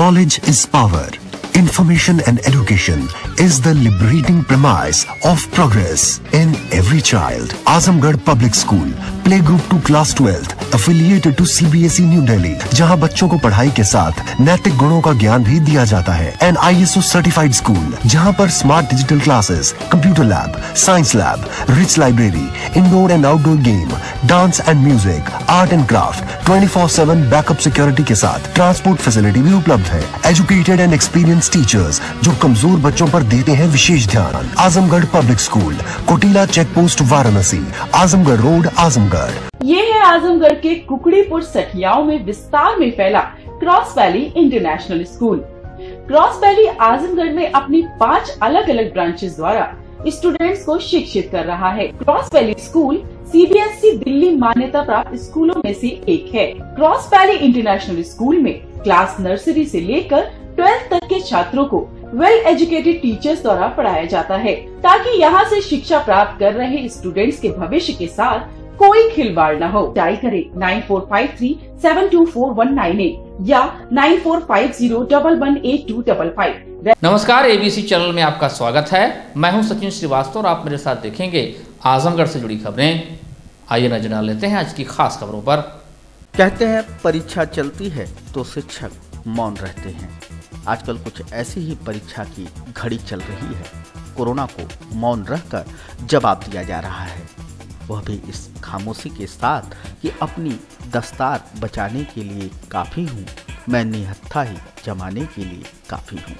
Knowledge is power. Information and education is the liberating premise of progress in every child. Azamgarh Public School, play group to class 12th, affiliated to CBSE New Delhi, जहाँ बच्चों को पढ़ाई के साथ नैतिक गुणों का ज्ञान भी दिया जाता है। एंड ओ सर्टिफाइड स्कूल जहाँ पर smart digital classes, computer lab, science lab, rich library, indoor and outdoor game, dance and music, art and craft, 24/7 backup security के साथ ट्रांसपोर्ट फैसिलिटी भी उपलब्ध है। एजुकेटेड एंड एक्सपीरियंस टीचर्स जो कमज़ोर बच्चों पर देते हैं विशेष ध्यान। Azamgarh public school Kotila check post Varanasi Azamgarh road Azamgarh. ये है आजमगढ़ के कुकड़ीपुर सठियाओं में विस्तार में फैला cross valley international school. Cross valley Azamgarh में अपनी पाँच अलग अलग ब्रांचेस द्वारा स्टूडेंट्स को शिक्षित कर रहा है। Cross valley school CBSE Delhi मान्यता प्राप्त स्कूलों में से एक है। क्रॉस वैली इंटरनेशनल स्कूल में क्लास नर्सरी से लेकर ट्वेल्थ तक के छात्रों को वेल एजुकेटेड टीचर्स द्वारा पढ़ाया जाता है, ताकि यहाँ से शिक्षा प्राप्त कर रहे स्टूडेंट्स के भविष्य के साथ कोई खिलवाड़ न हो। डायल करें nine four five three seven two four one nine eight या nine four five zero double one eight two double five नमस्कार एबीसी चैनल में आपका स्वागत है। मैं हूँ सचिन श्रीवास्तव और आप मेरे साथ देखेंगे आजमगढ़ से जुड़ी खबरें। आइए नज़र डाल लेते हैं आज की खास खबरों पर। कहते हैं परीक्षा चलती है तो शिक्षक मौन रहते हैं। आजकल कुछ ऐसी ही परीक्षा की घड़ी चल रही है। कोरोना को मौन रहकर जवाब दिया जा रहा है। वह भी इस खामोशी के साथ कि अपनी दस्तार बचाने के लिए काफ़ी हूँ। मैं निहत्था ही जमाने के लिए काफ़ी हूँ।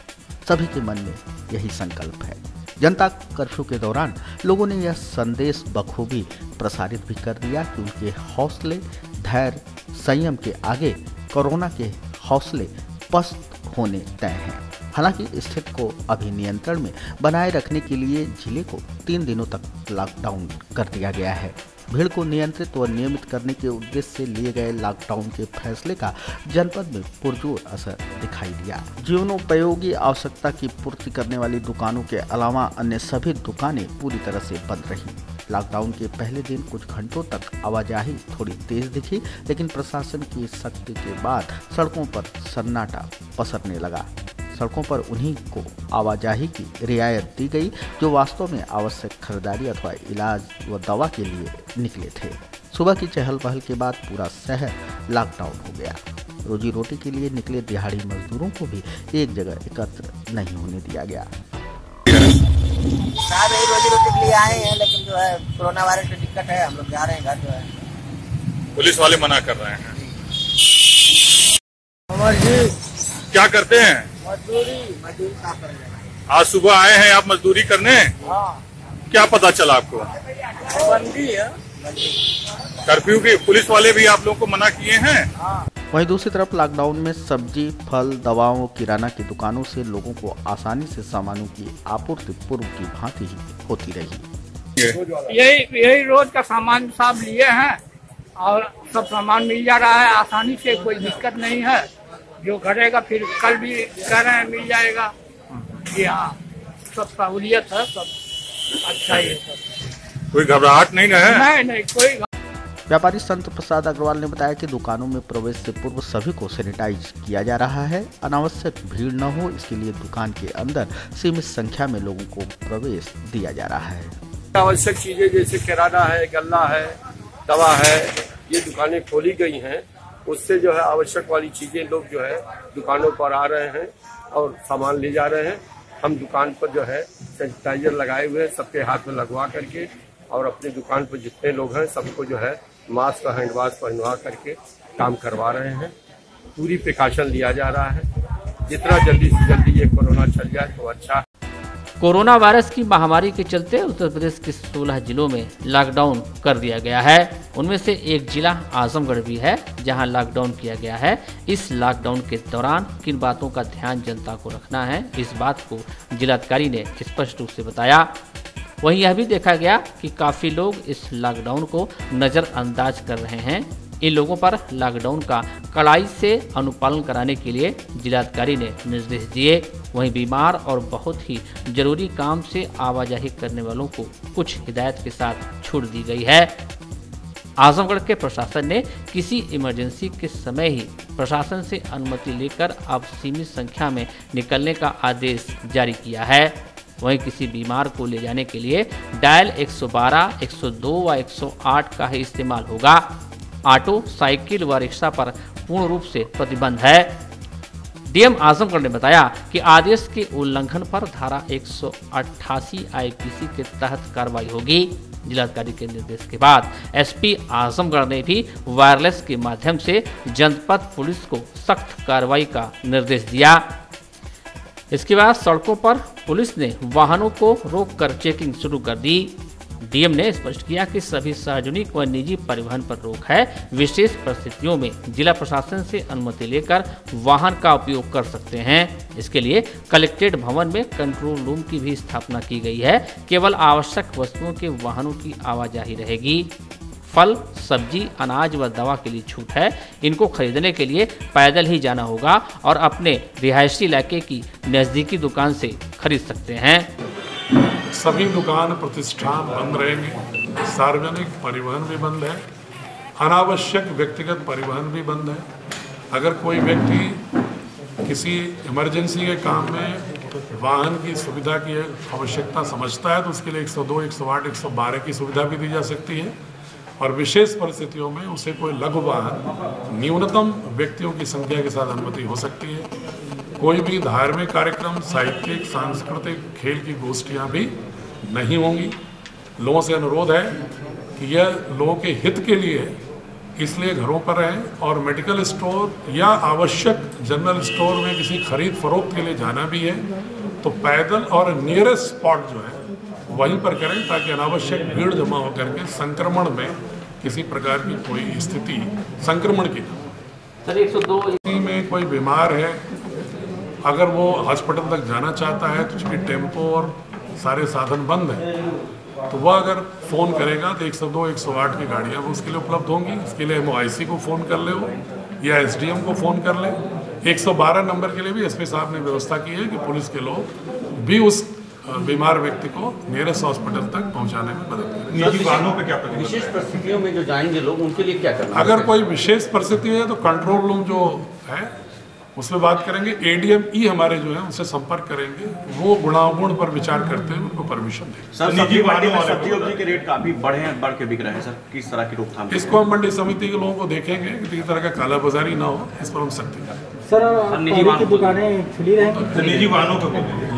सभी के मन में यही संकल्प है। जनता कर्फ्यू के दौरान लोगों ने यह संदेश बखूबी प्रसारित भी कर दिया कि उनके हौसले, धैर्य, संयम के आगे कोरोना के हौसले पस्त होने तय हैं। हालाँकि स्थिति को अभी नियंत्रण में बनाए रखने के लिए ज़िले को तीन दिनों तक लॉकडाउन कर दिया गया है। भीड़ को नियंत्रित व नियमित करने के उद्देश्य से लिए गए लॉकडाउन के फैसले का जनपद में पुरजोर असर दिखाई दिया। जीवनोपयोगी आवश्यकता की पूर्ति करने वाली दुकानों के अलावा अन्य सभी दुकानें पूरी तरह से बंद रही। लॉकडाउन के पहले दिन कुछ घंटों तक आवाजाही थोड़ी तेज दिखी, लेकिन प्रशासन की सख्ती के बाद सड़कों पर सन्नाटा पसरने लगा। सड़कों पर उन्हीं को आवाजाही की रियायत दी गई जो वास्तव में आवश्यक खरीदारी अथवा इलाज व दवा के लिए निकले थे। सुबह की चहल पहल के बाद पूरा शहर लॉकडाउन हो गया। रोजी रोटी के लिए निकले दिहाड़ी मजदूरों को भी एक जगह एकत्र नहीं होने दिया गया। साहब यही रोजी रोटी के लिए आए हैं लेकिन जो है कोरोना वायरस की दिक्कत है हम लोग जा रहे हैं घर जो है। पुलिस वाले मना कर रहे हैं। जी। क्या करते हैं? मजदूरी मजदूरी का कर रहे हैं आज सुबह आए हैं आप मजदूरी करने? हाँ। क्या पता चला आपको? बंदी है। कर्फ्यू की पुलिस वाले भी आप लोगों को मना किए हैं? वहीं दूसरी तरफ़ लॉकडाउन में सब्ज़ी फल दवाओं किराना की दुकानों से लोगों को आसानी से सामानों की आपूर्ति पूर्व की भांति ही होती रही। यही यही रोज का सामान सब लिए हैं और सब सामान मिल जा रहा है। आसानी से कोई दिक्कत नहीं है। जो घटेगा फिर कल भी कह रहे हैं मिल जाएगा। जी हाँ सब सहूलियत है सब अच्छा ही है सब। कोई घबराहट नहीं ना है? नहीं नहीं कोई व्यापारी संत प्रसाद अग्रवाल ने बताया कि दुकानों में प्रवेश से पूर्व सभी को सैनिटाइज किया जा रहा है। अनावश्यक भीड़ न हो इसके लिए दुकान के अंदर सीमित संख्या में लोगों को प्रवेश दिया जा रहा है। आवश्यक चीज़ें जैसे किराना है गल्ला है दवा है ये दुकानें खोली गई हैं। उससे जो है आवश्यक वाली चीज़ें लोग जो है दुकानों पर आ रहे हैं और सामान ले जा रहे हैं। हम दुकान पर जो है सैनिटाइजर लगाए हुए हैं, सबके हाथ में लगवा करके और अपनी दुकान पर जितने लोग हैं, सबको जो है मास्क और हैंड वाश पहनवा करके काम करवा रहे हैं। पूरी प्रिकॉशन लिया जा रहा है। जितना जल्दी से जल्दी ये कोरोना चल जाए तो अच्छा कोरोना वायरस की महामारी के चलते उत्तर प्रदेश के 16 जिलों में लॉकडाउन कर दिया गया है। उनमें से एक जिला आजमगढ़ भी है, जहाँ लॉकडाउन किया गया है। इस लॉकडाउन के दौरान किन बातों का ध्यान जनता को रखना है, इस बात को जिलाधिकारी ने स्पष्ट रूप से बताया। वहीं यह भी देखा गया कि काफ़ी लोग इस लॉकडाउन को नज़रअंदाज कर रहे हैं। इन लोगों पर लॉकडाउन का कड़ाई से अनुपालन कराने के लिए जिलाधिकारी ने निर्देश दिए। वहीं बीमार और बहुत ही ज़रूरी काम से आवाजाही करने वालों को कुछ हिदायत के साथ छूट दी गई है। आजमगढ़ के प्रशासन ने किसी इमरजेंसी के समय ही प्रशासन से अनुमति लेकर अब सीमित संख्या में निकलने का आदेश जारी किया है। वहीं किसी बीमार को ले जाने के लिए डायल 112, 102 व 108 का ही इस्तेमाल होगा। ऑटो, साइकिल व रिक्शा पर पूर्ण रूप से प्रतिबंध है। डीएम आजमगढ़ ने बताया कि आदेश के उल्लंघन पर धारा 188 आईपीसी के तहत कार्रवाई होगी। जिलाधिकारी के निर्देश के बाद एसपी आजमगढ़ ने भी वायरलेस के माध्यम से जनपद पुलिस को सख्त कार्रवाई का निर्देश दिया। इसके बाद सड़कों पर पुलिस ने वाहनों को रोककर चेकिंग शुरू कर दी। डीएम ने स्पष्ट किया कि सभी सार्वजनिक व निजी परिवहन पर रोक है। विशेष परिस्थितियों में जिला प्रशासन से अनुमति लेकर वाहन का उपयोग कर सकते हैं। इसके लिए कलेक्ट्रेट भवन में कंट्रोल रूम की भी स्थापना की गई है। केवल आवश्यक वस्तुओं के वाहनों की आवाजाही रहेगी। फल, सब्ज़ी, अनाज व दवा के लिए छूट है। इनको खरीदने के लिए पैदल ही जाना होगा और अपने रिहायशी इलाके की नज़दीकी दुकान से खरीद सकते हैं। सभी दुकान प्रतिष्ठान बंद रहेंगे सार्वजनिक परिवहन भी बंद है अनावश्यक व्यक्तिगत परिवहन भी बंद है। अगर कोई व्यक्ति किसी इमरजेंसी के काम में वाहन की सुविधा की आवश्यकता समझता है तो उसके लिए 102, 108, 112 की सुविधा भी दी जा सकती है। और विशेष परिस्थितियों में उसे कोई लघु वाहन न्यूनतम व्यक्तियों की संख्या के साथ अनुमति हो सकती है। कोई भी धार्मिक कार्यक्रम साहित्यिक सांस्कृतिक खेल की गोष्ठियाँ भी नहीं होंगी। लोगों से अनुरोध है कि यह लोगों के हित के लिए इसलिए घरों पर रहें और मेडिकल स्टोर या आवश्यक जनरल स्टोर में किसी खरीद फरोख्त के लिए जाना भी है तो पैदल और नियरेस्ट स्पॉट जो है वहीं पर करें ताकि अनावश्यक भीड़ जमा होकर के संक्रमण में किसी प्रकार की कोई स्थिति संक्रमण की सर एक सौ दो में कोई बीमार है अगर वो हॉस्पिटल तक जाना चाहता है तो उसकी टेंपो और सारे साधन बंद हैं तो वह अगर फ़ोन करेगा तो 102, 108 की गाड़ियाँ वो उसके लिए उपलब्ध होंगी। इसके लिए एम को फ़ोन कर ले वो या एसडीएम को फ़ोन कर ले। 112 नंबर के लिए भी एसपी साहब ने व्यवस्था की है कि पुलिस के लोग भी उस बीमार व्यक्ति को नियरेस्ट हॉस्पिटल तक पहुँचाने में मदद करें। निजी वाहनों पे क्या विशेष परिस्थितियों में जो जाएँगे लोग उनके लिए क्या करना अगर कोई विशेष परिस्थिति है तो कंट्रोल रूम जो है उसमें बात करेंगे एडीएम ई हमारे जो है उनसे संपर्क करेंगे। वो गुणावगुण पर विचार करते हुए उनको परमिशन देंगे। सर मंडी में सब्ज़ी वब्जी के रेट काफ़ी बढ़े हैं बढ़ के बिक रहे हैं सर। किस तरह की रोकथाम इसको हम मंडी समिति के लोगों को देखेंगे किसी तरह का काला बाजारी ना हो इस पर हम सख्ती करें सर निजी की दुकानें खुली रहेंगी निजी वाहनों को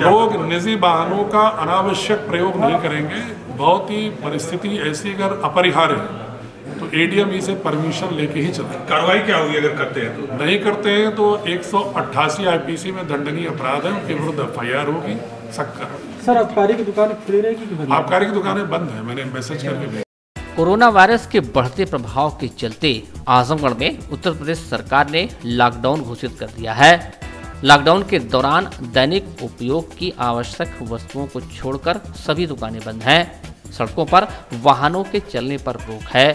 लोग निजी वाहनों का अनावश्यक प्रयोग नहीं करेंगे। बहुत ही परिस्थिति ऐसी अगर अपरिहार्य है तो एडीएम इसे परमिशन लेके ही चलते कार्रवाई क्या होगी अगर करते हैं तो? नहीं करते हैं तो एक सौ आईपीसी में दंडनीय अपराध है उनके विरुद्ध एफ़ होगी सख्त सर आबकारी की दुकान खुली रहेगी आबकारी की दुकानें बंद है मैंने मैसेज करके कोरोना वायरस के बढ़ते प्रभाव के चलते आजमगढ़ में उत्तर प्रदेश सरकार ने लॉकडाउन घोषित कर दिया है। लॉकडाउन के दौरान दैनिक उपयोग की आवश्यक वस्तुओं को छोड़कर सभी दुकानें बंद हैं। सड़कों पर वाहनों के चलने पर रोक है।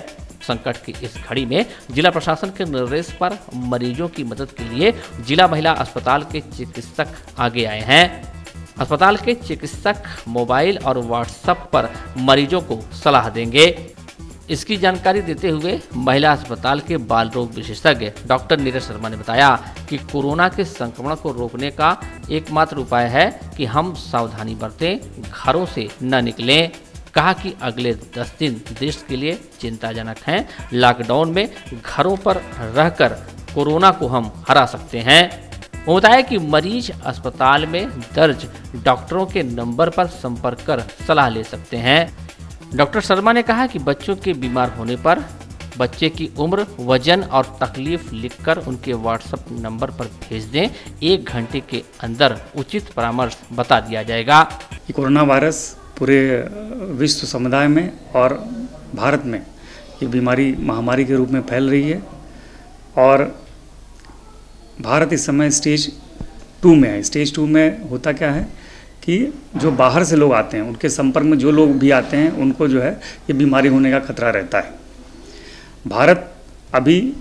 संकट की इस घड़ी में जिला प्रशासन के निर्देश पर मरीजों की मदद के लिए जिला महिला अस्पताल के चिकित्सक आगे आए हैं। अस्पताल के चिकित्सक मोबाइल और व्हाट्सएप पर मरीजों को सलाह देंगे। इसकी जानकारी देते हुए महिला अस्पताल के बाल रोग विशेषज्ञ डॉक्टर नीरज शर्मा ने बताया कि कोरोना के संक्रमण को रोकने का एकमात्र उपाय है कि हम सावधानी बरतें, घरों से न निकलें। कहा कि अगले 10 दिन देश के लिए चिंताजनक हैं। लॉकडाउन में घरों पर रहकर कोरोना को हम हरा सकते हैं। वो बताया कि मरीज़ अस्पताल में दर्ज डॉक्टरों के नंबर पर संपर्क कर सलाह ले सकते हैं। डॉक्टर शर्मा ने कहा कि बच्चों के बीमार होने पर बच्चे की उम्र, वज़न और तकलीफ़ लिखकर उनके व्हाट्सएप नंबर पर भेज दें। एक घंटे के अंदर उचित परामर्श बता दिया जाएगा। कोरोना वायरस पूरे विश्व समुदाय में और भारत में ये बीमारी, महामारी के रूप में फैल रही है। और भारत इस समय स्टेज टू में है। स्टेज टू में होता क्या है कि जो बाहर से लोग आते हैं, उनके संपर्क में जो लोग भी आते हैं, उनको जो है ये बीमारी होने का खतरा रहता है। भारत अभी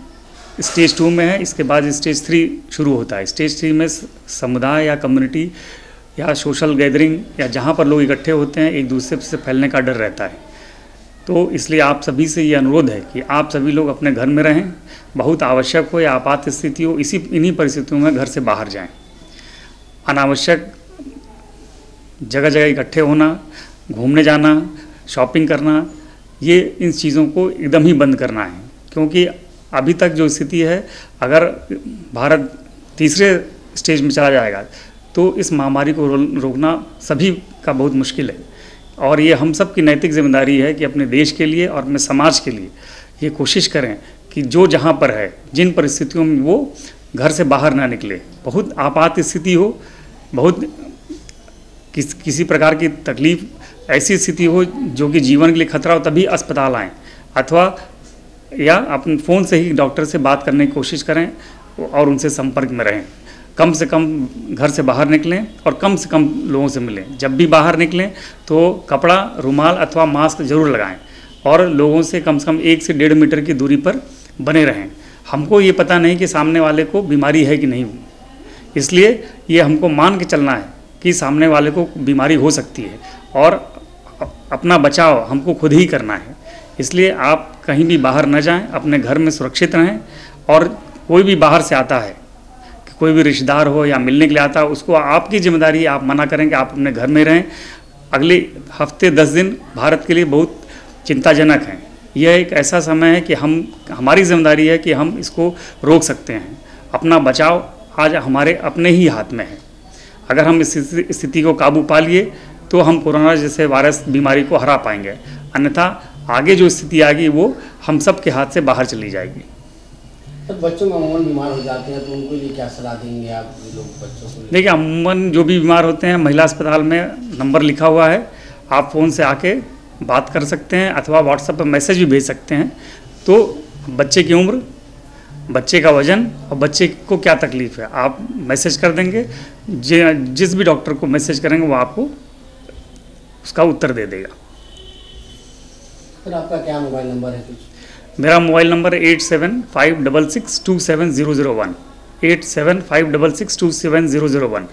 स्टेज टू में है, इसके बाद स्टेज थ्री शुरू होता है। स्टेज थ्री में समुदाय या कम्युनिटी या सोशल गैदरिंग या जहाँ पर लोग इकट्ठे होते हैं, एक दूसरे से फैलने का डर रहता है। तो इसलिए आप सभी से ये अनुरोध है कि आप सभी लोग अपने घर में रहें, बहुत आवश्यक हो या आपात स्थिति हो, इसी, इन्हीं परिस्थितियों में घर से बाहर जाएँ। अनावश्यक जगह जगह इकट्ठे होना, घूमने जाना शॉपिंग करना, ये इन चीज़ों को एकदम ही बंद करना है। क्योंकि अभी तक जो स्थिति है, अगर भारत तीसरे स्टेज में चला जाएगा तो इस महामारी को रोकना सभी का बहुत मुश्किल है। और ये हम सब की नैतिक ज़िम्मेदारी है कि अपने देश के लिए और अपने समाज के लिए ये कोशिश करें कि जो जहाँ पर है, जिन परिस्थितियों में वो घर से बाहर ना निकले। बहुत आपात स्थिति हो, बहुत किस, किसी प्रकार की तकलीफ़ ऐसी स्थिति हो जो कि जीवन के लिए खतरा हो, तभी अस्पताल आएँ। अथवा या अपने फ़ोन से ही डॉक्टर से बात करने की कोशिश करें और उनसे संपर्क में रहें। कम से कम घर से बाहर निकलें और कम से कम लोगों से मिलें। जब भी बाहर निकलें तो कपड़ा, रुमाल अथवा मास्क ज़रूर लगाएँ और लोगों से कम से कम एक से डेढ़ मीटर की दूरी पर बने रहें। हमको ये पता नहीं कि सामने वाले को बीमारी है कि नहीं। इसलिए ये हमको मान के चलना है कि सामने वाले को बीमारी हो सकती है और अपना बचाव हमको खुद ही करना है। इसलिए आप कहीं भी बाहर न जाएँ, अपने घर में सुरक्षित रहें और कोई भी बाहर से आता है कोई भी रिश्तेदार हो या मिलने के लिए आता है, उसको आपकी ज़िम्मेदारी आप मना करें कि आप अपने घर में रहें। अगले हफ़्ते दस दिन भारत के लिए बहुत चिंताजनक हैं। यह एक ऐसा समय है कि हम, हमारी ज़िम्मेदारी है कि हम इसको रोक सकते हैं। अपना बचाव आज हमारे अपने ही हाथ में है। अगर हम इस स्थिति- को काबू पा लिए तो हम कोरोना जैसे वायरस बीमारी को हरा पाएँगे। अन्यथा आगे जो स्थिति आएगी, वो हम सब के हाथ से बाहर चली जाएगी। तो बच्चों में अमूमन बीमार हो जाते हैं तो उनको लिए क्या सलाह देंगे आप लोग बच्चों को? देखिए अमूमन जो भी बीमार होते हैं महिला अस्पताल में नंबर लिखा हुआ है। आप फ़ोन से आके बात कर सकते हैं अथवा व्हाट्सएप पर मैसेज भी भेज सकते हैं। तो बच्चे की उम्र बच्चे का वज़न और बच्चे को क्या तकलीफ़ है आप मैसेज कर देंगे। जिस भी डॉक्टर को मैसेज करेंगे वो आपको उसका उत्तर दे देगा। सर आपका क्या मोबाइल नंबर है कुछ? मेरा mobile number eight seven five double six two seven zero zero one. Eight seven five double six two seven zero zero one.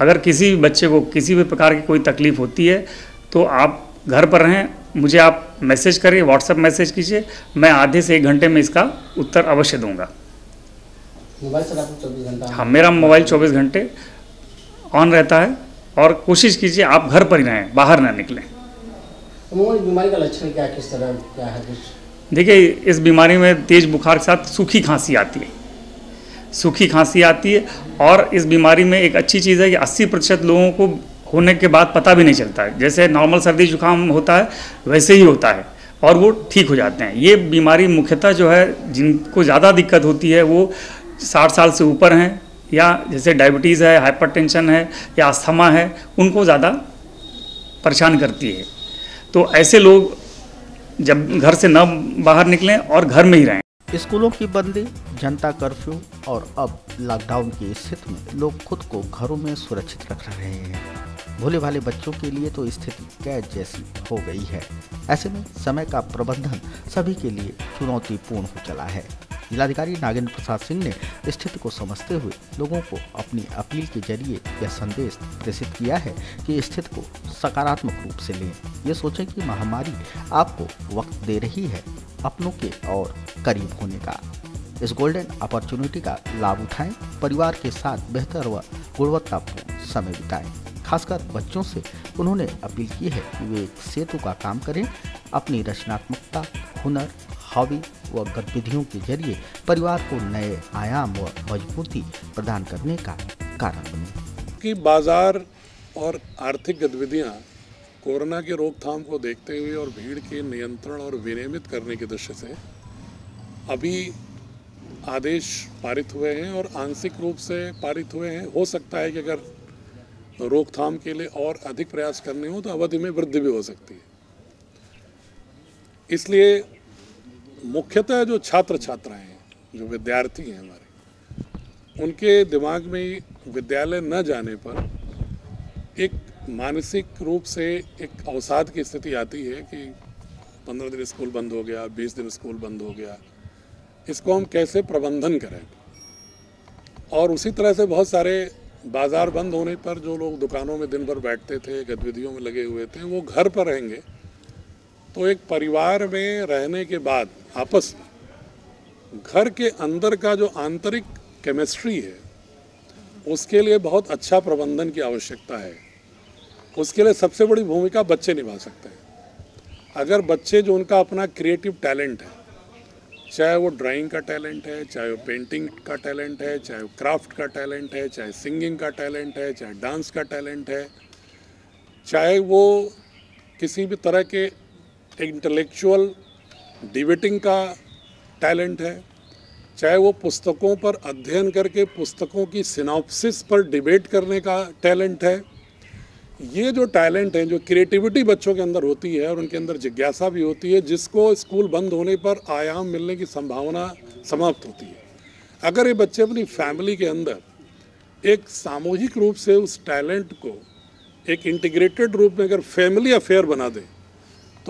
अगर किसी भी बच्चे को किसी भी प्रकार की कोई तकलीफ़ होती है तो आप घर पर रहें मुझे आप मैसेज करिए व्हाट्सएप मैसेज कीजिए मैं आधे से एक घंटे में इसका उत्तर अवश्य दूँगा। मोबाइल सर चौबीस घंटा। हाँ मेरा मोबाइल 24 घंटे ऑन रहता है और कोशिश कीजिए आप घर पर ही रहें बाहर ना निकलें। बीमारी का लक्षण क्या किस तरह क्या है कुछ? देखिए, इस बीमारी में तेज बुखार के साथ सूखी खांसी आती है। सूखी खांसी आती है और इस बीमारी में एक अच्छी चीज़ है कि 80 प्रतिशत लोगों को होने के बाद पता भी नहीं चलता है। जैसे नॉर्मल सर्दी जुकाम होता है, वैसे ही होता है और वो ठीक हो जाते हैं। ये बीमारी मुख्यतः जो है, जिनको ज़्यादा दिक्कत होती है, वो साठ साल से ऊपर हैं या जैसे डायबिटीज़ है, हाइपरटेंशन है या अस्थमा है, उनको ज़्यादा परेशान करती है। तो ऐसे लोग जब घर से न बाहर निकलें और घर में ही रहें। स्कूलों की बंदी, जनता कर्फ्यू और अब लॉकडाउन की स्थिति में लोग खुद को घरों में सुरक्षित रख रहे हैं। भोले भाले बच्चों के लिए तो स्थिति कैद जैसी हो गई है। ऐसे में समय का प्रबंधन सभी के लिए चुनौतीपूर्ण हो चला है। जिलाधिकारी नागेंद्र प्रसाद सिंह ने स्थिति को समझते हुए लोगों को अपनी अपील के ज़रिए यह संदेश प्रेषित किया है कि स्थिति को सकारात्मक रूप से लें। ये सोचें कि महामारी आपको वक्त दे रही है अपनों के और करीब होने का। इस गोल्डन अपॉर्चुनिटी का लाभ उठाएँ, परिवार के साथ बेहतर व गुणवत्तापूर्ण समय बिताएँ। खासकर बच्चों से उन्होंने अपील की है कि वे एक सेतु का काम करें, अपनी रचनात्मकता, हुनर हॉबी व गतिविधियों के ज़रिए परिवार को नए आयाम व मजबूती प्रदान करने का कारण बने। कि बाज़ार और आर्थिक गतिविधियाँ कोरोना की रोकथाम को देखते हुए और भीड़ के नियंत्रण और विनियमित करने की दृष्टि से अभी आदेश पारित हुए हैं और आंशिक रूप से पारित हुए हैं। हो सकता है कि अगर रोकथाम के लिए और अधिक प्रयास करने हो तो अवधि में वृद्धि भी हो सकती है। इसलिए मुख्यतः जो छात्र छात्राएँ हैं जो विद्यार्थी हैं हमारे, उनके दिमाग में विद्यालय न जाने पर एक मानसिक रूप से एक अवसाद की स्थिति आती है कि पंद्रह दिन स्कूल बंद हो गया, बीस दिन स्कूल बंद हो गया। इसको हम कैसे प्रबंधन करें? और उसी तरह से बहुत सारे बाज़ार बंद होने पर जो लोग दुकानों में दिन भर बैठते थे, गतिविधियों में लगे हुए थे, वो घर पर रहेंगे। तो एक परिवार में रहने के बाद आपस में। घर के अंदर का जो आंतरिक केमिस्ट्री है, उसके लिए बहुत अच्छा प्रबंधन की आवश्यकता है। उसके लिए सबसे बड़ी भूमिका बच्चे निभा सकते हैं। अगर बच्चे जो उनका अपना क्रिएटिव टैलेंट है, चाहे वो ड्राइंग का टैलेंट है, चाहे वो पेंटिंग का टैलेंट है, चाहे वो क्राफ्ट का टैलेंट है, चाहे सिंगिंग का टैलेंट है, चाहे डांस का टैलेंट है, चाहे वो किसी भी तरह के इंटेलेक्चुअल डिबेटिंग का टैलेंट है। चाहे वो पुस्तकों पर अध्ययन करके पुस्तकों की सिनॉप्सिस पर डिबेट करने का टैलेंट है। ये जो टैलेंट है, जो क्रिएटिविटी बच्चों के अंदर होती है और उनके अंदर जिज्ञासा भी होती है, जिसको स्कूल बंद होने पर आयाम मिलने की संभावना समाप्त होती है। अगर ये बच्चे अपनी फैमिली के अंदर एक सामूहिक रूप से उस टैलेंट को एक इंटीग्रेटेड रूप में अगर फैमिली अफेयर बना दें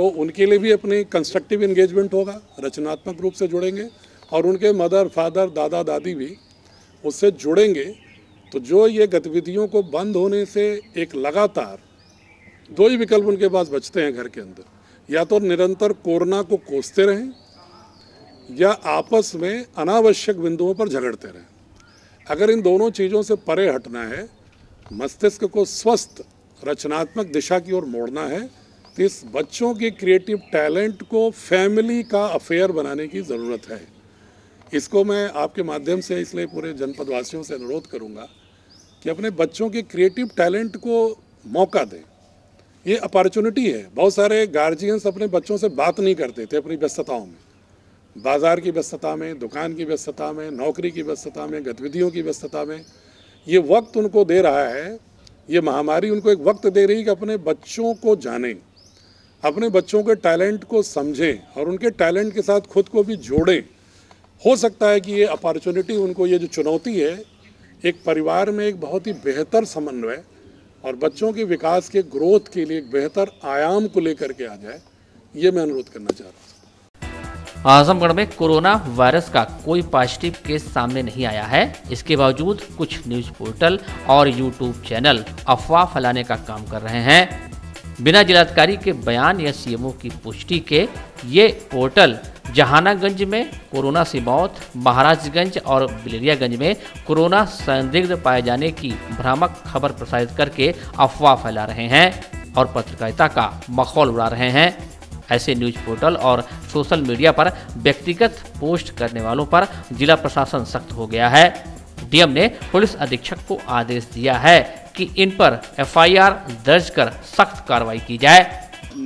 तो उनके लिए भी अपनी कंस्ट्रक्टिव इंगेजमेंट होगा, रचनात्मक रूप से जुड़ेंगे और उनके मदर फादर दादा, दादी भी उससे जुड़ेंगे। तो जो ये गतिविधियों को बंद होने से एक लगातार दो ही विकल्प उनके पास बचते हैं घर के अंदर। या तो निरंतर कोरोना को कोसते रहें या आपस में अनावश्यक बिंदुओं पर झगड़ते रहें। अगर इन दोनों चीज़ों से परे हटना है, मस्तिष्क को स्वस्थ, रचनात्मक दिशा की ओर मोड़ना है तो इस बच्चों के क्रिएटिव टैलेंट को फैमिली का अफेयर बनाने की ज़रूरत है। इसको मैं आपके माध्यम से इसलिए पूरे जनपद वासियों से अनुरोध करूँगा कि अपने बच्चों के क्रिएटिव टैलेंट को मौका दें। ये अपॉर्चुनिटी है। बहुत सारे गार्जियंस अपने बच्चों से बात नहीं करते थे अपनी व्यस्तताओं में। बाज़ार की व्यस्तता में, दुकान की व्यस्तता में, नौकरी की व्यस्तता में, गतिविधियों की व्यस्तता में ये वक्त उनको दे रहा है। ये महामारी उनको एक वक्त दे रही है कि अपने बच्चों को जानें। अपने बच्चों के टैलेंट को समझें और उनके टैलेंट के साथ खुद को भी जोड़ें। हो सकता है कि ये अपॉर्चुनिटी उनको ये जो चुनौती है, एक परिवार में एक बहुत ही बेहतर समन्वय और बच्चों के विकास के ग्रोथ के लिए एक बेहतर आयाम को लेकर के आ जाए, ये मैं अनुरोध करना चाह रहा हूँ। आजमगढ़ में कोरोना वायरस का कोई पॉजिटिव केस सामने नहीं आया है। इसके बावजूद कुछ न्यूज़ पोर्टल और यूट्यूब चैनल अफवाह फैलाने का काम कर रहे हैं। बिना जिलाधिकारी के बयान या सीएमओ की पुष्टि के ये पोर्टल जहानागंज में, कोरोना से मौत, महाराजगंज और बिलरियागंज में कोरोना संदिग्ध पाए जाने की भ्रामक खबर प्रसारित करके अफवाह फैला रहे हैं और पत्रकारिता का मखौल उड़ा रहे हैं। ऐसे न्यूज़ पोर्टल और सोशल मीडिया पर व्यक्तिगत पोस्ट करने वालों पर जिला प्रशासन सख्त हो गया है। डीएम ने पुलिस अधीक्षक को आदेश दिया है कि इन पर एफआईआर दर्ज कर सख्त कार्रवाई की जाए।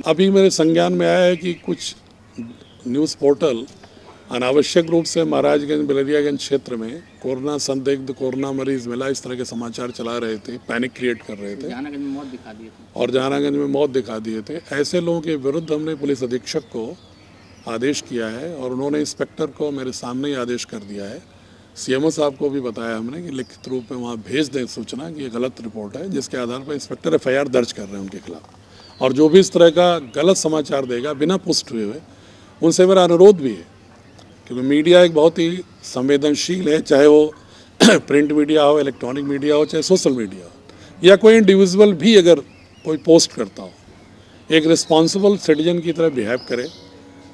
अभी मेरे संज्ञान में आया है कि कुछ न्यूज़ पोर्टल अनावश्यक रूप से महाराजगंज बिलरियागंज क्षेत्र में कोरोना संदिग्ध कोरोना मरीज़ मिला इस तरह के समाचार चला रहे थे पैनिक क्रिएट कर रहे थे। जहानागंज में मौत दिखा दी और जहानागंज में मौत दिखा दिए थे। ऐसे लोगों के विरुद्ध हमने पुलिस अधीक्षक को आदेश किया है और उन्होंने इंस्पेक्टर को मेरे सामने ही आदेश कर दिया है। सीएमओ साहब को भी बताया हमने कि लिखित रूप में वहाँ भेज दें सूचना कि ये गलत रिपोर्ट है, जिसके आधार पर इंस्पेक्टर एफ़ दर्ज कर रहे हैं उनके खिलाफ। और जो भी इस तरह का गलत समाचार देगा, बिना पुष्ट हुए हुए, उनसे मेरा अनुरोध भी है क्योंकि मीडिया एक बहुत ही संवेदनशील है, चाहे वो प्रिंट मीडिया हो, इलेक्ट्रॉनिक मीडिया हो, चाहे सोशल मीडिया हो, या कोई इंडिविजुअल भी अगर कोई पोस्ट करता हो, एक रिस्पॉन्सिबल सिटीजन की तरह बिहेव करे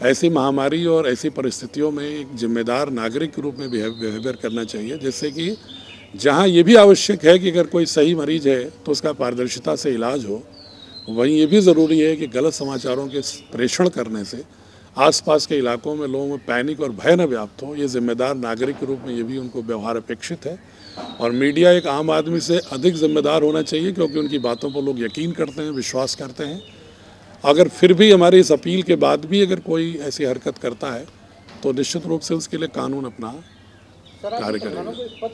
ऐसी महामारी और ऐसी परिस्थितियों में एक जिम्मेदार नागरिक के रूप में बिहेवियर करना चाहिए, जिससे कि जहाँ ये भी आवश्यक है कि अगर कोई सही मरीज़ है तो उसका पारदर्शिता से इलाज हो। वहीं ये भी ज़रूरी है कि गलत समाचारों के प्रेषण करने से आसपास के इलाकों में लोगों में पैनिक और भय न व्याप्त हो। ये जिम्मेदार नागरिक के रूप में ये भी उनको व्यवहार अपेक्षित है। और मीडिया एक आम आदमी से अधिक जिम्मेदार होना चाहिए, क्योंकि उनकी बातों पर लोग यकीन करते हैं, विश्वास करते हैं। अगर फिर भी हमारी इस अपील के बाद भी अगर कोई ऐसी हरकत करता है तो निश्चित रूप से उसके लिए कानून अपना कार्य करेगा।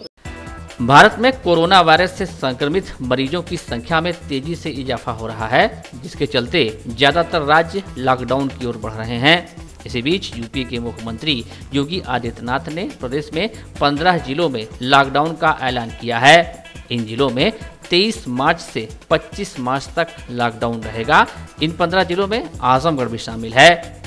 भारत में कोरोना वायरस से संक्रमित मरीजों की संख्या में तेज़ी से इजाफा हो रहा है जिसके चलते ज़्यादातर राज्य लॉकडाउन की ओर बढ़ रहे हैं। इसी बीच यूपी के मुख्यमंत्री योगी आदित्यनाथ ने प्रदेश में 15 जिलों में लॉकडाउन का ऐलान किया है। इन जिलों में 23 मार्च से 25 मार्च तक लॉकडाउन रहेगा। इन 15 जिलों में आजमगढ़ भी शामिल है।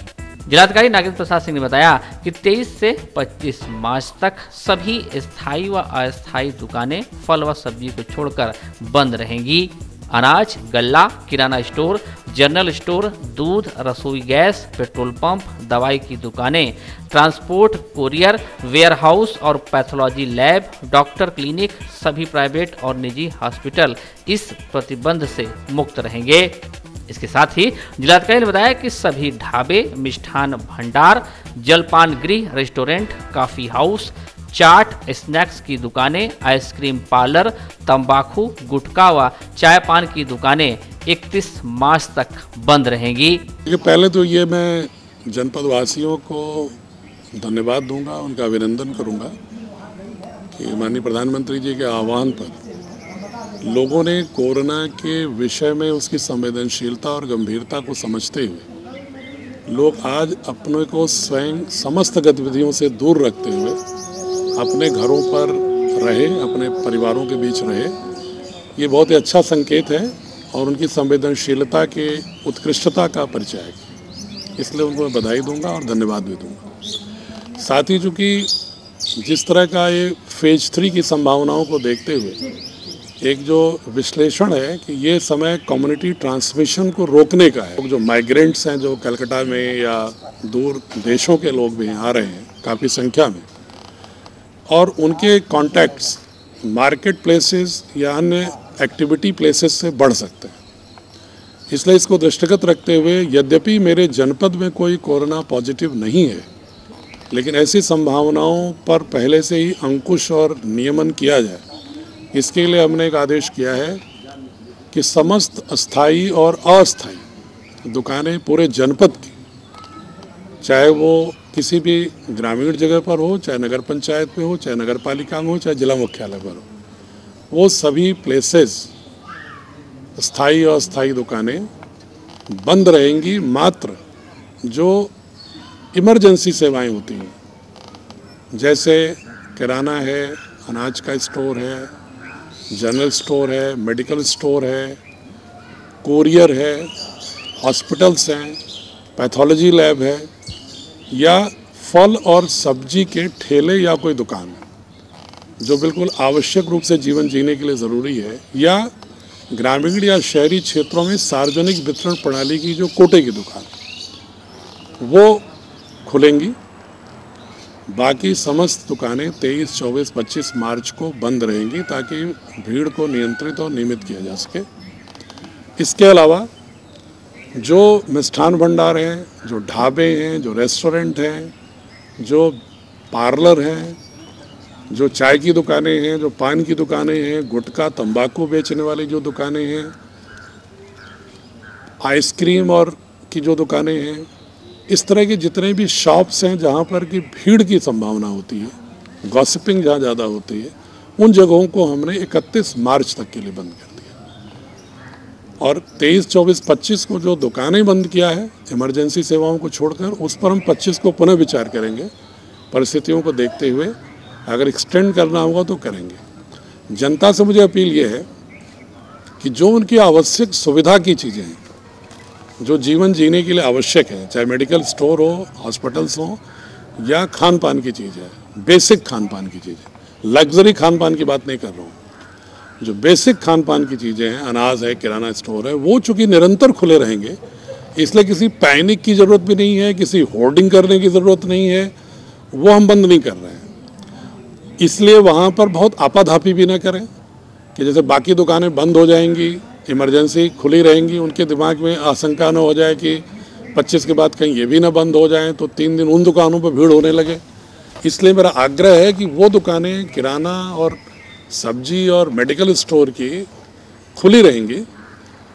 जिलाधिकारी नागेंद्र प्रसाद सिंह ने बताया कि 23 से 25 मार्च तक सभी स्थायी व अस्थायी दुकानें, फल व सब्ज़ी को छोड़कर बंद रहेंगी। अनाज, गल्ला, किराना स्टोर जनरल स्टोर, दूध, रसोई गैस, पेट्रोल पंप, दवाई की दुकानें, ट्रांसपोर्ट, कोरियर, वेयरहाउस और पैथोलॉजी लैब, डॉक्टर क्लिनिक, सभी प्राइवेट और निजी हॉस्पिटल इस प्रतिबंध से मुक्त रहेंगे। इसके साथ ही जिलाधिकारी ने बताया कि सभी ढाबे, मिष्ठान, भंडार जलपान गृह restaurant, coffee house chaat, snacks की दुकानें, आइसक्रीम पार्लर, तंबाकू, गुटखा व चाय पान की दुकानें 31 मार्च तक बंद रहेंगी। पहले तो ये मैं जनपद वासियों को धन्यवाद दूँगा, उनका अभिनंदन करूँगा कि माननीय प्रधानमंत्री जी के आह्वान पर लोगों ने कोरोना के विषय में उसकी संवेदनशीलता और गंभीरता को समझते हुए लोग आज अपने को स्वयं समस्त गतिविधियों से दूर रखते हुए अपने घरों पर रहे, अपने परिवारों के बीच रहे, ये बहुत ही अच्छा संकेत है और उनकी संवेदनशीलता के उत्कृष्टता का परिचय है। इसलिए उनको मैं बधाई दूँगा और धन्यवाद भी दूँगा। साथ ही चूँकि जिस तरह का ये फ़ेज़ थ्री की संभावनाओं को देखते हुए एक जो विश्लेषण है कि ये समय कम्युनिटी ट्रांसमिशन को रोकने का है। जो माइग्रेंट्स हैं, जो कलकत्ता में या दूर देशों के लोग भी आ रहे हैं, काफ़ी संख्या में और उनके कॉन्टैक्ट्स मार्केट प्लेसेस या अन्य एक्टिविटी प्लेसेस से बढ़ सकते हैं। इसलिए इसको दृष्टिगत रखते हुए यद्यपि मेरे जनपद में कोई कोरोना पॉजिटिव नहीं है, लेकिन ऐसी संभावनाओं पर पहले से ही अंकुश और नियमन किया जाए। इसके लिए हमने एक आदेश किया है कि समस्त स्थायी और अस्थायी दुकानें पूरे जनपद की, चाहे वो किसी भी ग्रामीण जगह पर हो, चाहे नगर पंचायत में हो, चाहे नगर पालिका में हो, चाहे जिला मुख्यालय पर हो, वो सभी प्लेसेस स्थायी और अस्थायी दुकानें बंद रहेंगी। मात्र जो इमरजेंसी सेवाएँ होती हैं, जैसे किराना है, अनाज का स्टोर है जनरल स्टोर है मेडिकल स्टोर है कोरियर है हॉस्पिटल्स हैं पैथोलॉजी लैब है या फल और सब्ज़ी के ठेले या कोई दुकान जो बिल्कुल आवश्यक रूप से जीवन जीने के लिए ज़रूरी है या ग्रामीण या शहरी क्षेत्रों में सार्वजनिक वितरण प्रणाली की जो कोटे की दुकान वो खुलेंगी। बाकी समस्त दुकानें 23, 24, 25 मार्च को बंद रहेंगी ताकि भीड़ को नियंत्रित और नियमित किया जा सके। इसके अलावा जो मिष्ठान भंडार हैं, जो ढाबे हैं, जो रेस्टोरेंट हैं, जो पार्लर हैं, जो चाय की दुकानें हैं, जो पान की दुकानें हैं, गुटखा, तंबाकू बेचने वाली जो दुकानें हैं, आइसक्रीम और की जो दुकानें हैं, इस तरह के जितने भी शॉप्स हैं जहाँ पर कि भीड़ की संभावना होती है गॉसिपिंग जहाँ ज़्यादा होती है, उन जगहों को हमने 31 मार्च तक के लिए बंद कर दिया। और 23, 24, 25 को जो दुकानें बंद किया है इमरजेंसी सेवाओं को छोड़कर उस पर हम 25 को पुनः विचार करेंगे परिस्थितियों को देखते हुए अगर एक्सटेंड करना होगा तो करेंगे। जनता से मुझे अपील ये है कि जो उनकी आवश्यक सुविधा की चीज़ें हैं जो जीवन जीने के लिए आवश्यक है चाहे मेडिकल स्टोर हो हॉस्पिटल्स हो या खान पान की चीज़ बेसिक खान पान की चीज़ लग्जरी खान पान की बात नहीं कर रहा हूँ। जो बेसिक खान पान की चीज़ें हैं, अनाज है, किराना स्टोर है, वो चूँकि निरंतर खुले रहेंगे, इसलिए किसी पैनिक की ज़रूरत भी नहीं है, किसी होर्डिंग करने की ज़रूरत नहीं है, वो हम बंद नहीं कर रहे हैं। इसलिए वहाँ पर बहुत आपाधापी भी ना करें कि जैसे बाकी दुकानें बंद हो जाएँगी, इमरजेंसी खुली रहेंगी, उनके दिमाग में आशंका न हो जाए कि 25 के बाद कहीं ये भी ना बंद हो जाए तो तीन दिन उन दुकानों पर भीड़ होने लगे। इसलिए मेरा आग्रह है कि वो दुकानें, किराना और सब्ज़ी और मेडिकल स्टोर की खुली रहेंगी।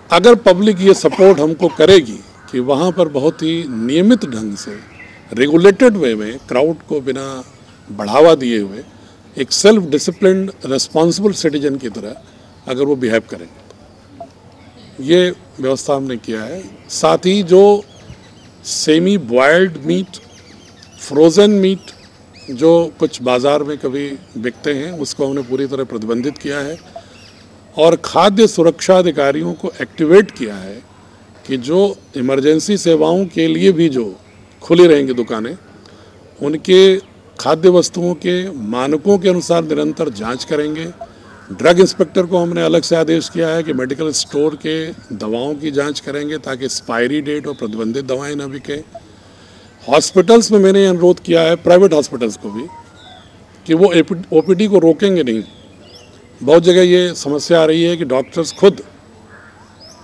अगर पब्लिक ये सपोर्ट हमको करेगी कि वहाँ पर बहुत ही नियमित ढंग से रेगुलेटेड वे में क्राउड को बिना बढ़ावा दिए हुए एक सेल्फ डिसिप्लिन रेस्पॉन्सिबल सिटीजन की तरह अगर वो बिहेव करेंगे ये व्यवस्था हमने किया है। साथ ही जो semi boiled meat frozen meat जो कुछ बाज़ार में कभी बिकते हैं, उसको हमने पूरी तरह प्रतिबंधित किया है और खाद्य सुरक्षा अधिकारियों को एक्टिवेट किया है कि जो इमरजेंसी सेवाओं के लिए भी जो खुली रहेंगी दुकानें, उनके खाद्य वस्तुओं के मानकों के अनुसार निरंतर जाँच करेंगे। ड्रग इंस्पेक्टर को हमने अलग से आदेश किया है कि मेडिकल स्टोर के दवाओं की जाँच करेंगे ताकि एक्सपायरी डेट और प्रतिबंधित दवाएँ न बिके। हॉस्पिटल्स में मैंने अनुरोध किया है, प्राइवेट हॉस्पिटल्स को भी, कि वो ओपीडी को रोकेंगे नहीं। बहुत जगह ये समस्या आ रही है कि डॉक्टर्स खुद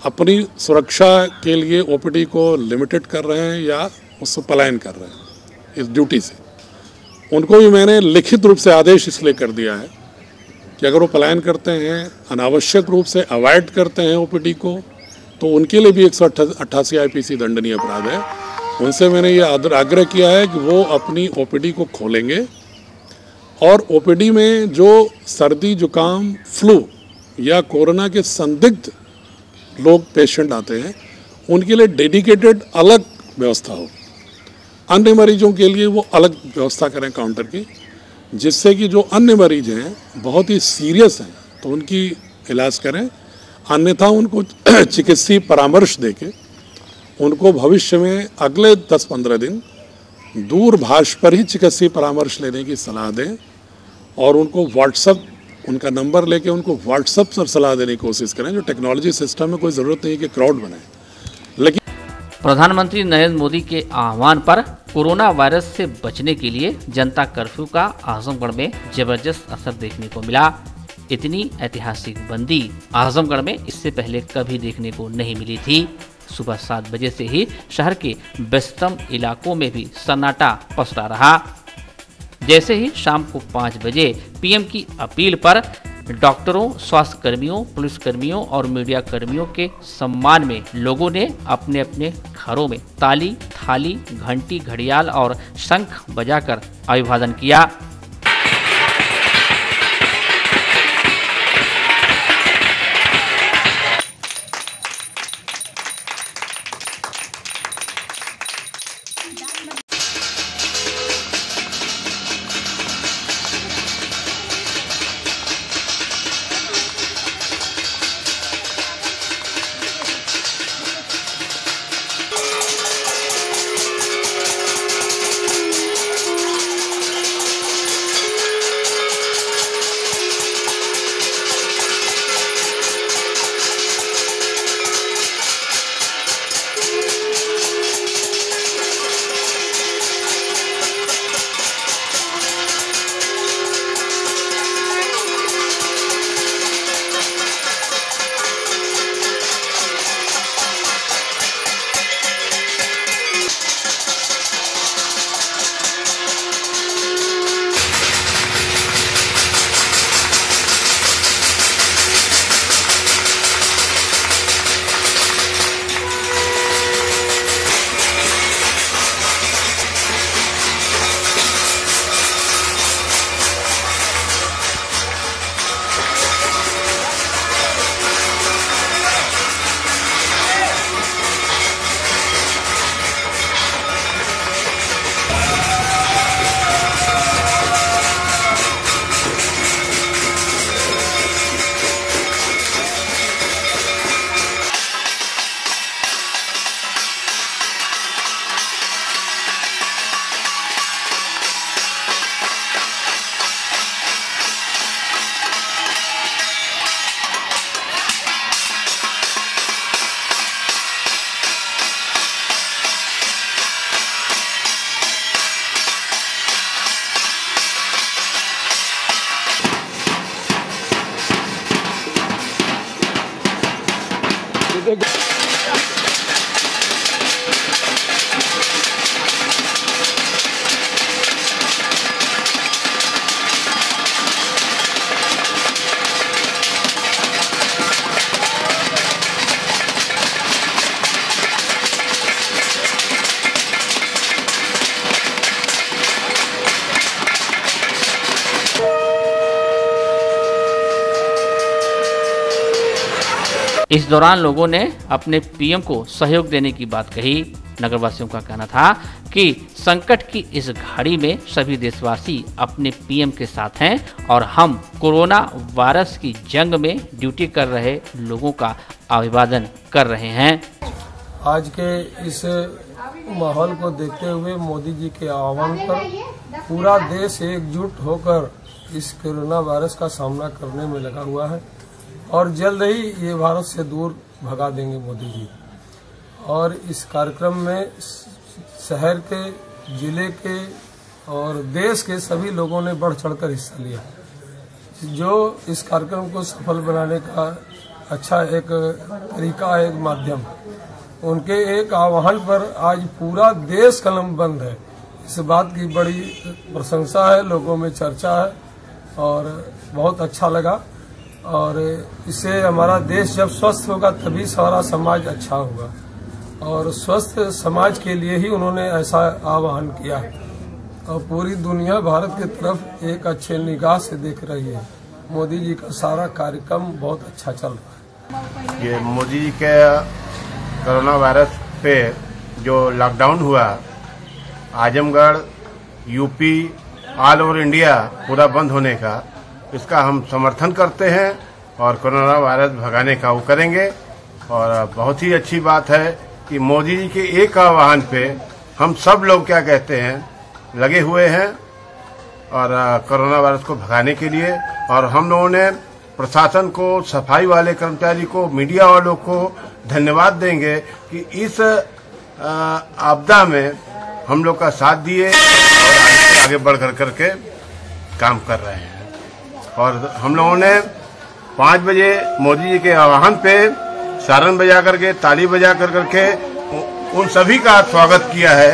अपनी सुरक्षा के लिए ओपीडी को लिमिटेड कर रहे हैं या उससे पलायन कर रहे हैं, इस ड्यूटी से। उनको भी मैंने लिखित रूप से आदेश इसलिए कर दिया है कि अगर वो पलायन करते हैं, अनावश्यक रूप से अवॉइड करते हैं ओपीडी को तो उनके लिए भी एक सौ अट्ठासी आई दंडनीय अपराध है। उनसे मैंने ये आग्रह किया है कि वो अपनी ओपीडी को खोलेंगे। और ओपीडी में जो सर्दी जुकाम, फ्लू या कोरोना के संदिग्ध लोग पेशेंट आते हैं, उनके लिए डेडिकेटेड अलग व्यवस्था हो। अन्य मरीजों के लिए वो अलग व्यवस्था करें काउंटर की, जिससे कि जो अन्य मरीज़ हैं, बहुत ही सीरियस हैं तो उनकी इलाज करें। अन्यथा उनको चिकित्सीय परामर्श देके उनको भविष्य में अगले 10-15 दिन दूरभाष पर ही चिकित्सीय परामर्श लेने की सलाह दें और उनको व्हाट्सअप उनका नंबर लेके उनको व्हाट्सअप पर सलाह देने की कोशिश करें, जो टेक्नोलॉजी सिस्टम में कोई ज़रूरत नहीं है कि क्राउड बनाए लेकिन प्रधानमंत्री नरेंद्र मोदी के आह्वान पर कोरोना वायरस से बचने के लिए जनता कर्फ्यू का आजमगढ़ में ज़बरदस्त असर देखने को मिला। इतनी ऐतिहासिक बंदी आजमगढ़ में इससे पहले कभी देखने को नहीं मिली थी। सुबह सात बजे से ही शहर के व्यस्तम इलाकों में भी सन्नाटा पसरा रहा। जैसे ही शाम को पाँच बजे पीएम की अपील पर डॉक्टरों स्वास्थ्य कर्मियों पुलिस कर्मियों और मीडिया कर्मियों के सम्मान में लोगों ने अपने अपने घरों में ताली, थाली, घंटी, घड़ियाल और शंख बजाकर अभिवादन किया। इस दौरान लोगों ने अपने पीएम को सहयोग देने की बात कही। नगरवासियों का कहना था कि संकट की इस घड़ी में सभी देशवासी अपने पीएम के साथ हैं और हम कोरोना वायरस की जंग में ड्यूटी कर रहे लोगों का अभिवादन कर रहे हैं। आज के इस माहौल को देखते हुए मोदी जी के आह्वान पर पूरा देश एकजुट होकर इस कोरोना वायरस का सामना करने में लगा हुआ है। और जल्द ही ये भारत से दूर भगा देंगे मोदी जी। और इस कार्यक्रम में शहर के, ज़िले के और देश के सभी लोगों ने बढ़ चढ़कर हिस्सा लिया। जो इस कार्यक्रम को सफल बनाने का अच्छा एक तरीका है एक माध्यम, उनके एक आह्वान पर आज पूरा देश कलम बंद है। इस बात की बड़ी प्रशंसा है, लोगों में चर्चा है और बहुत अच्छा लगा। और इससे हमारा देश जब स्वस्थ होगा तभी सारा समाज अच्छा होगा। और स्वस्थ समाज के लिए ही उन्होंने ऐसा आह्वान किया। और पूरी दुनिया भारत की तरफ़ एक अच्छे निगाह से देख रही है। मोदी जी का सारा कार्यक्रम बहुत अच्छा चल रहा है। ये मोदी जी के कोरोना वायरस पे जो लॉकडाउन हुआ, Azamgarh, UP all over India पूरा बंद होने का इसका हम समर्थन करते हैं और कोरोना वायरस भगाने का वो करेंगे। और बहुत ही अच्छी बात है कि मोदी जी के एक आह्वान पे हम सब लोग क्या कहते हैं, लगे हुए हैं और कोरोना वायरस को भगाने के लिए। और हम लोगों ने प्रशासन को, सफ़ाई वाले कर्मचारी को, मीडिया वालों को धन्यवाद देंगे कि इस आपदा में हम लोग का साथ दिए और आगे बढ़ कर करके काम कर रहे हैं। और हम लोगों ने पाँच बजे मोदी जी के आह्वान पे सारण बजा करके ताली बजा कर करके उन सभी का स्वागत किया है,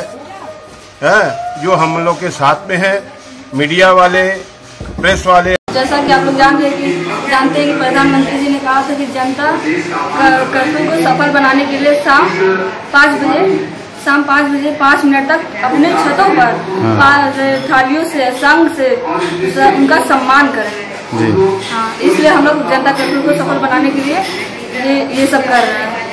है जो हम लोग के साथ में है मीडिया वाले प्रेस वाले। जैसा कि आप लोग जानते हैं कि जानते हैं कि प्रधानमंत्री जी ने कहा था कि जनता कर्फ्यू को सफल बनाने के लिए शाम पाँच बजे शाम पाँच बजे पाँच मिनट तक अपने छतों पर थालियों से संघ से उनका सम्मान करें जी। हाँ इसलिए हम लोग जनता कर्फ्यू को सफल बनाने के लिए ये ये सब कर रहे हैं।